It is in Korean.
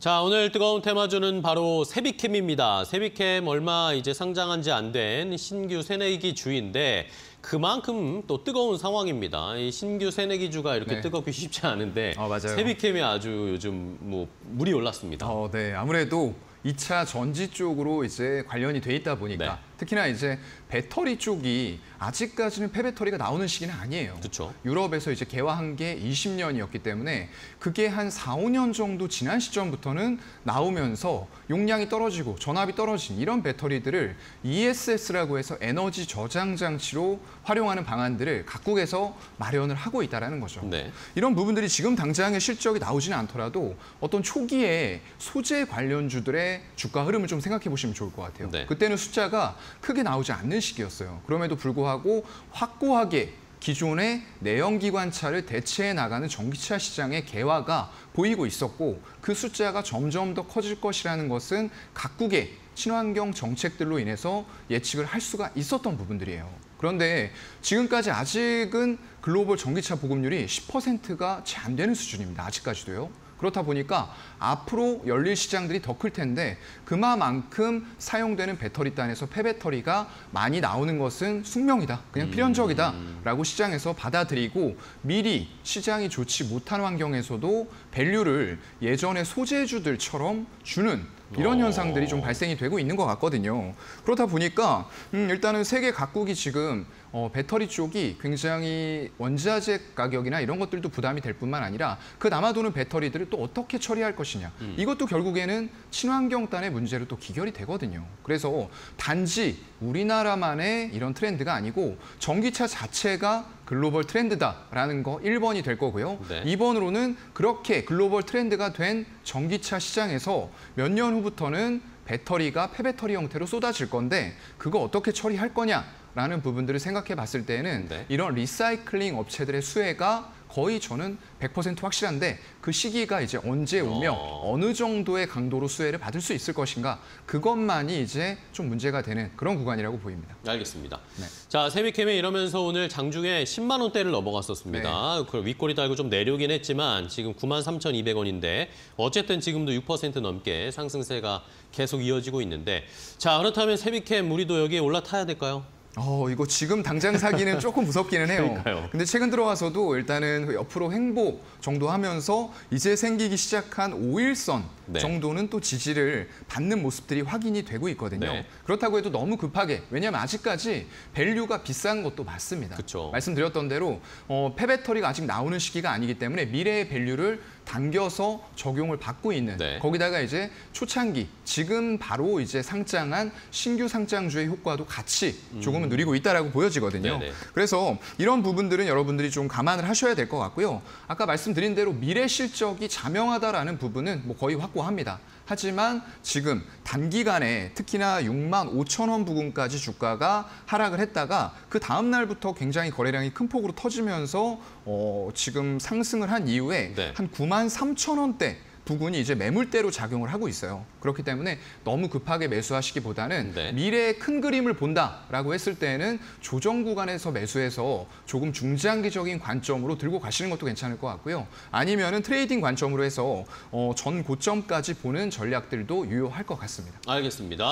자, 오늘 뜨거운 테마주는 바로 세비캠입니다. 세비캠 얼마 이제 상장한 지 안 된 신규 새내기 주인데 그만큼 또 뜨거운 상황입니다. 이 신규 새내기 주가 이렇게 네. 뜨겁기 쉽지 않은데 어. 세비캠이 아주 요즘 뭐 물이 올랐습니다. 어, 네. 아무래도 2차 전지 쪽으로 이제 관련이 돼 있다 보니까 네. 특히나 이제 배터리 쪽이 아직까지는 폐배터리가 나오는 시기는 아니에요. 그렇죠. 유럽에서 이제 개화한 게 20년이었기 때문에 그게 한 4, 5년 정도 지난 시점부터는 나오면서 용량이 떨어지고 전압이 떨어진 이런 배터리들을 ESS라고 해서 에너지 저장 장치로 활용하는 방안들을 각국에서 마련을 하고 있다라는 거죠. 네. 이런 부분들이 지금 당장의 실적이 나오지는 않더라도 어떤 초기에 소재 관련주들의 주가 흐름을 좀 생각해 보시면 좋을 것 같아요. 네. 그때는 숫자가 크게 나오지 않는 시기였어요. 그럼에도 불구하고 확고하게 기존의 내연기관차를 대체해 나가는 전기차 시장의 개화가 보이고 있었고 그 숫자가 점점 더 커질 것이라는 것은 각국의 친환경 정책들로 인해서 예측을 할 수가 있었던 부분들이에요. 그런데 지금까지 아직은 글로벌 전기차 보급률이 10%가 채 안 되는 수준입니다. 아직까지도요. 그렇다 보니까 앞으로 열릴 시장들이 더 클 텐데 그만큼 사용되는 배터리 단에서 폐배터리가 많이 나오는 것은 숙명이다. 그냥 필연적이다 라고 시장에서 받아들이고 미리 시장이 좋지 못한 환경에서도 밸류를 예전의 소재주들처럼 주는 이런 어. 현상들이 좀 발생이 되고 있는 것 같거든요. 그렇다 보니까 음, 일단은 세계 각국이 지금 어, 배터리 쪽이 굉장히 원자재 가격이나 이런 것들도 부담이 될 뿐만 아니라 그 남아도는 배터리들을 또 어떻게 처리할 것이냐. 이것도 결국에는 친환경단의 문제로 또 기결이 되거든요. 그래서 단지 우리나라만의 이런 트렌드가 아니고 전기차 자체 가 글로벌 트렌드다라는 거 1번이 될 거고요. 네. 2번으로는 그렇게 글로벌 트렌드가 된 전기차 시장에서 몇 년 후부터는 배터리가 폐배터리 형태로 쏟아질 건데 그거 어떻게 처리할 거냐라는 부분들을 생각해 봤을 때는 네. 이런 리사이클링 업체들의 수혜가 거의 저는 100% 확실한데 그 시기가 이제 언제 오며 어. 어느 정도의 강도로 수혜를 받을 수 있을 것인가 그것만이 이제 좀 문제가 되는 그런 구간이라고 보입니다. 알겠습니다. 네. 자, 세비캠이 이러면서 오늘 장중에 10만 원대를 넘어갔었습니다. 그 윗꼬리 달고 좀 내려오긴 했지만 지금 9만 3,200원인데 어쨌든 지금도 6% 넘게 상승세가 계속 이어지고 있는데 자, 그렇다면 세비캠 우리도 여기에 올라타야 될까요? 어, 이거 지금 당장 사기는 조금 무섭기는 해요. 그러니까요. 근데 최근 들어와서도 일단은 그 옆으로 횡보 정도 하면서 이제 생기기 시작한 5일선 네. 정도는 또 지지를 받는 모습들이 확인이 되고 있거든요. 네. 그렇다고 해도 너무 급하게 왜냐하면 아직까지 Value가 비싼 것도 맞습니다. 그쵸. 말씀드렸던 대로 어, 폐배터리가 아직 나오는 시기가 아니기 때문에 미래의 value를 당겨서 적용을 받고 있는 네. 거기다가 이제 초창기 지금 바로 이제 상장한 신규 상장주의 효과도 같이 조금은 누리고 있다라고 보여지거든요. 음. 네네. 그래서 이런 부분들은 여러분들이 좀 감안을 하셔야 될 것 같고요. 아까 말씀드린 대로 미래 실적이 자명하다라는 부분은 뭐 거의 확고합니다. 하지만 지금 단기간에 특히나 6만 5천 원 부근까지 주가가 하락을 했다가 그 다음 날부터 굉장히 거래량이 큰 폭으로 터지면서 어, 지금 상승을 한 이후에 네. 한 9만 3천 원대 부분이 이제 매물대로 작용을 하고 있어요. 그렇기 때문에 너무 급하게 매수하시기보다는 네. 미래의 큰 그림을 본다라고 했을 때는 조정 구간에서 매수해서 조금 중장기적인 관점으로 들고 가시는 것도 괜찮을 것 같고요. 아니면은 trading 관점으로 해서 어, 전 고점까지 보는 전략들도 유효할 것 같습니다. 알겠습니다.